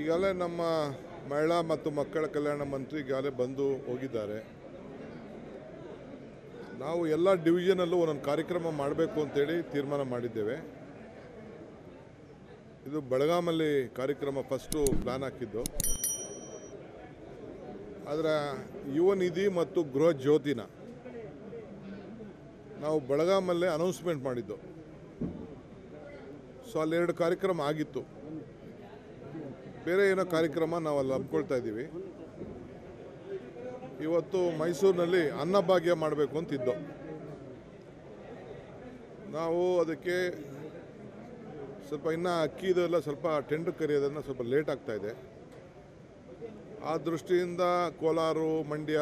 ಈಗಾಗಲೇ ನಮ್ಮ ಮಹಿಳಾ ಮತ್ತು ಮಕ್ಕಳ ಕಲ್ಯಾಣ ಮಂತ್ರಿ ಈಗಾಗಲೇ ಬಂದು ಹೋಗಿದ್ದಾರೆ. ನಾವು ಎಲ್ಲ ಡಿವಿಷನಲ್ಲೂ ಒಂದೊಂದು ಕಾರ್ಯಕ್ರಮ ಮಾಡಬೇಕು ಅಂತೇಳಿ ತೀರ್ಮಾನ ಮಾಡಿದ್ದೇವೆ. ಇದು ಬೆಳಗಾಮಲ್ಲಿ ಕಾರ್ಯಕ್ರಮ ಫಸ್ಟು ಪ್ಲಾನ್ ಹಾಕಿದ್ದು. ಆದರೆ ಯುವ ನಿಧಿ ಮತ್ತು ಗೃಹ ಜ್ಯೋತಿನ ನಾವು ಬೆಳಗಾಮಲ್ಲೇ ಅನೌನ್ಸ್ಮೆಂಟ್ ಮಾಡಿದ್ದು. ಸೊ ಎರಡು ಕಾರ್ಯಕ್ರಮ ಆಗಿತ್ತು. ಬೇರೆ ಏನೋ ಕಾರ್ಯಕ್ರಮ ನಾವು ಅಲ್ಲಿ ಹಮ್ಮಿಕೊಳ್ತಾ ಇದ್ದೀವಿ. ಇವತ್ತು ಮೈಸೂರಿನಲ್ಲಿ ಅನ್ನಭಾಗ್ಯ ಮಾಡಬೇಕು ಅಂತಿದ್ದು. ನಾವು ಅದಕ್ಕೆ ಸ್ವಲ್ಪ ಇನ್ನು ಅಕ್ಕಿದೆಲ್ಲ ಸ್ವಲ್ಪ ಟೆಂಡರ್ ಕರೆಯೋದನ್ನು ಸ್ವಲ್ಪ ಲೇಟ್ ಆಗ್ತಾ ಇದೆ. ಆ ದೃಷ್ಟಿಯಿಂದ ಕೋಲಾರ, ಮಂಡ್ಯ,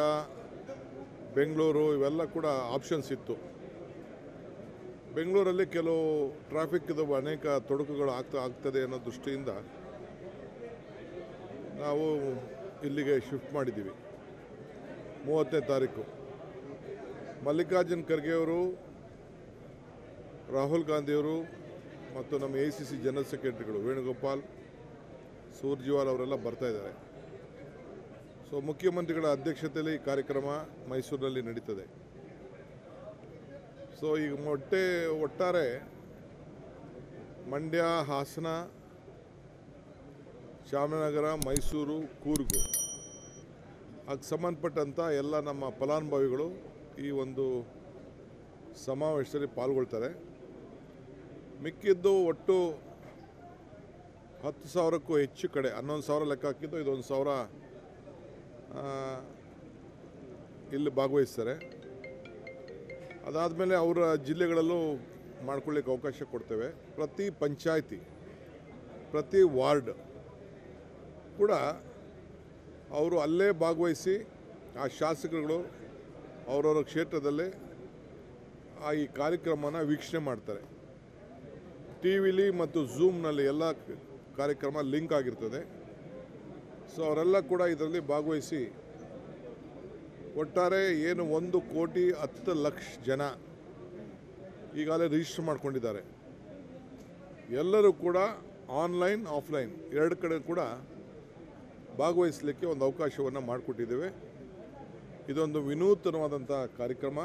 ಬೆಂಗಳೂರು ಇವೆಲ್ಲ ಕೂಡ ಆಪ್ಷನ್ಸ್ ಇತ್ತು. ಬೆಂಗಳೂರಲ್ಲಿ ಕೆಲವು ಟ್ರಾಫಿಕ್ ಇದು ಅನೇಕ ತೊಡಕುಗಳು ಆಗ್ತಾ ಆಗ್ತದೆ ಅನ್ನೋ ದೃಷ್ಟಿಯಿಂದ ನಾವು ಇಲ್ಲಿಗೆ ಶಿಫ್ಟ್ ಮಾಡಿದ್ದೀವಿ. ಮೂವತ್ತನೇ ತಾರೀಕು. ಮಲ್ಲಿಕಾರ್ಜುನ್ ಖರ್ಗೆಯವರು ರಾಹುಲ್ ಗಾಂಧಿಯವರು ಮತ್ತು ನಮ್ಮ ಎ ಸಿ ಸಿ ಜನರಲ್ ಸೆಕ್ರೆಟರಿಗಳು ವೇಣುಗೋಪಾಲ್, ಸೂರ್ಜಿವಾಲ್ ಅವರೆಲ್ಲ ಬರ್ತಾ ಇದ್ದಾರೆ. ಸೊ ಮುಖ್ಯಮಂತ್ರಿಗಳ ಅಧ್ಯಕ್ಷತೆಯಲ್ಲಿ ಈ ಕಾರ್ಯಕ್ರಮ ಮೈಸೂರಿನಲ್ಲಿ ನಡೀತದೆ. ಸೊ ಈಗ ಮೊಟ್ಟೆ ಒಟ್ಟಾರೆ ಮಂಡ್ಯ, ಹಾಸನ ಚಾಮರಾಜನಗರ ಮೈಸೂರು, ಕೂರ್ಗು. ಅದಕ್ಕೆ ಸಂಬಂಧಪಟ್ಟಂಥ ಎಲ್ಲ ನಮ್ಮ ಫಲಾನುಭವಿಗಳು ಈ ಒಂದು ಸಮಾವೇಶದಲ್ಲಿ ಪಾಲ್ಗೊಳ್ತಾರೆ. ಮಿಕ್ಕಿದ್ದು ಒಟ್ಟು ಹತ್ತು ಸಾವಿರಕ್ಕೂ ಹೆಚ್ಚು ಕಡೆ, ಹನ್ನೊಂದು ಸಾವಿರ ಲೆಕ್ಕ ಹಾಕಿದ್ದು, ಇದೊಂದು ಸಾವಿರ ಇಲ್ಲಿ ಭಾಗವಹಿಸ್ತಾರೆ. ಅದಾದಮೇಲೆ ಅವರ ಜಿಲ್ಲೆಗಳಲ್ಲೂ ಮಾಡ್ಕೊಳ್ಳಿಕ್ಕೆ ಅವಕಾಶ ಕೊಡ್ತೇವೆ. ಪ್ರತಿ ಪಂಚಾಯಿತಿ, ಪ್ರತಿ ವಾರ್ಡ್ ಕೂಡ ಅವರು ಅಲ್ಲೇ ಭಾಗವಹಿಸಿ ಆ ಶಾಸಕರುಗಳು ಅವರವರ ಕ್ಷೇತ್ರದಲ್ಲೇ ಆ ಈ ಕಾರ್ಯಕ್ರಮನ ವೀಕ್ಷಣೆ ಮಾಡ್ತಾರೆ. ಟಿ ವಿಲಿ ಮತ್ತು ಝೂಮ್ನಲ್ಲಿ ಎಲ್ಲ ಕಾರ್ಯಕ್ರಮ ಲಿಂಕ್ ಆಗಿರ್ತದೆ. ಸೊ ಅವರೆಲ್ಲ ಕೂಡ ಇದರಲ್ಲಿ ಭಾಗವಹಿಸಿ ಒಟ್ಟಾರೆ ಏನು ಒಂದು ಕೋಟಿ ಹತ್ತು ಲಕ್ಷ ಜನ ಈಗಾಗಲೇ ರಿಜಿಸ್ಟರ್ ಮಾಡ್ಕೊಂಡಿದ್ದಾರೆ. ಎಲ್ಲರೂ ಕೂಡ ಆನ್ಲೈನ್ ಆಫ್ಲೈನ್ ಎರಡು ಕಡೆ ಕೂಡ ಭಾಗವಹಿಸಲಿಕ್ಕೆ ಒಂದು ಅವಕಾಶವನ್ನು ಮಾಡಿಕೊಟ್ಟಿದ್ದೇವೆ. ಇದೊಂದು ವಿನೂತನವಾದಂಥ ಕಾರ್ಯಕ್ರಮ.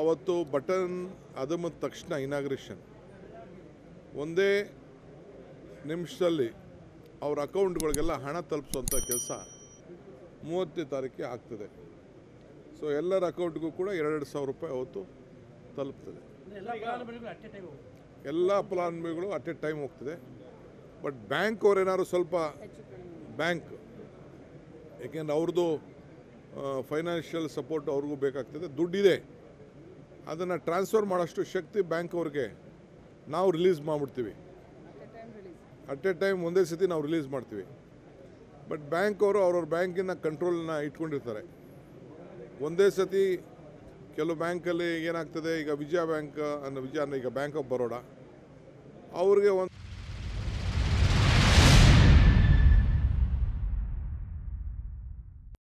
ಆವತ್ತು ಬಟನ್ ಅದಮದ ತಕ್ಷಣ ಇನಾಗ್ರೇಷನ್ ಒಂದೇ ನಿಮಿಷದಲ್ಲಿ ಅವ್ರ ಅಕೌಂಟ್ಗಳಿಗೆಲ್ಲ ಹಣ ತಲುಪಿಸುವಂಥ ಕೆಲಸ ಮೂವತ್ತನೇ ತಾರೀಕಿಗೆ ಆಗ್ತದೆ. ಸೊ ಎಲ್ಲರ ಅಕೌಂಟ್ಗೂ ಕೂಡ ಎರಡೆರಡು ಸಾವಿರ ರೂಪಾಯಿ ಅವತ್ತು ತಲುಪ್ತದೆ. ಎಲ್ಲ ಫಲಾನುಭವಿಗಳು ಅಟ್ ಎ ಟೈಮ್ ಎಲ್ಲ ಫಲಾನುಭವಿಗಳು ಅಟ್ ಎ ಟೈಮ್ ಹೋಗ್ತದೆ ಬಟ್ ಬ್ಯಾಂಕ್ ಅವ್ರೇನಾದ್ರು ಸ್ವಲ್ಪ ಬ್ಯಾಂಕ್ ಏಕೆಂದರೆ ಅವ್ರದ್ದು ಫೈನಾನ್ಷಿಯಲ್ ಸಪೋರ್ಟ್ ಅವ್ರಿಗೂ ಬೇಕಾಗ್ತದೆ. ದುಡ್ಡಿದೆ. ಅದನ್ನು ಟ್ರಾನ್ಸ್ಫರ್ ಮಾಡೋಷ್ಟು ಶಕ್ತಿ ಬ್ಯಾಂಕ್ ಅವ್ರಿಗೆ ನಾವು ರಿಲೀಸ್ ಮಾಡಿಬಿಡ್ತೀವಿ. ಅಟ್ ಎ ಟೈಮ್ ಒಂದೇ ಸತಿ ನಾವು ರಿಲೀಸ್ ಮಾಡ್ತೀವಿ. ಬಟ್ ಬ್ಯಾಂಕ್ ಅವರು ಅವ್ರವ್ರ ಬ್ಯಾಂಕಿನ ಕಂಟ್ರೋಲ್ನ ಇಟ್ಕೊಂಡಿರ್ತಾರೆ. ಒಂದೇ ಸತಿ ಕೆಲವು ಬ್ಯಾಂಕಲ್ಲಿ ಏನಾಗ್ತದೆ, ಈಗ ವಿಜಯ ಬ್ಯಾಂಕ್ ಅನ್ನೋ, ವಿಜಯ ಈಗ ಬ್ಯಾಂಕ್ ಆಫ್ ಬರೋಡ ಅವ್ರಿಗೆ ಒಂದು